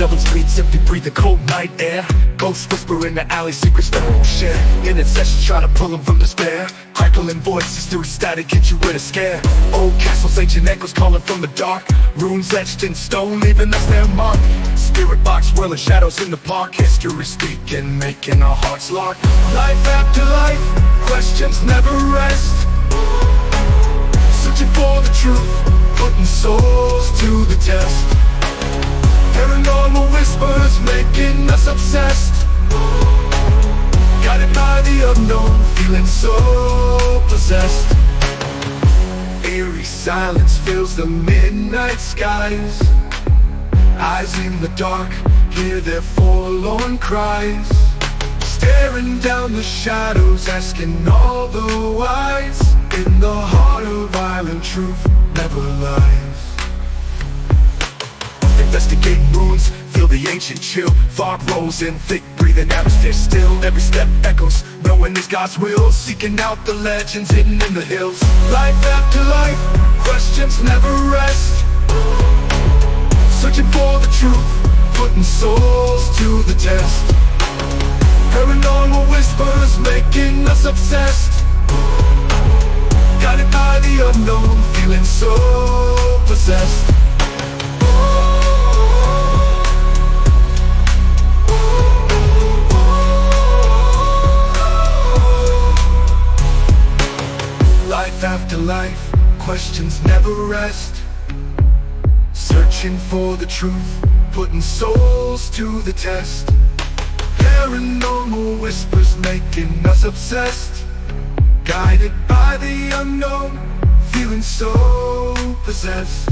double speed, simply breathe the cold night air. Ghosts whisper in the alley, secrets they won't share. In obsession, trying to pull them from despair. Crackling voices through static, get you with a scare. Old castles, ancient echoes calling from the dark. Runes etched in stone, leaving us their mark. Spirit box whirling shadows in the park. History speaking, making our hearts lock. Life after life, questions never rest. Searching for the truth, putting souls to the test obsessed Guided by the unknown, feeling so possessed. Eerie silence fills the midnight skies. Eyes in the dark, hear their forlorn cries. Staring down the shadows, asking all the whys. In the heart of island, truth never lies. Investigating runes, feel the ancient chill. Fog rolls in thick, breathing atmosphere still Every step echoes, knowing it's God's will. Seeking out the legends hidden in the hills. Life after life, questions never rest. Searching for the truth, putting souls to the test. Paranormal whispers making us obsessed. Guided by the unknown, feeling so possessed Life after life, questions never rest. Searching for the truth, putting souls to the test. Paranormal whispers making us obsessed. Guided by the unknown, feeling so possessed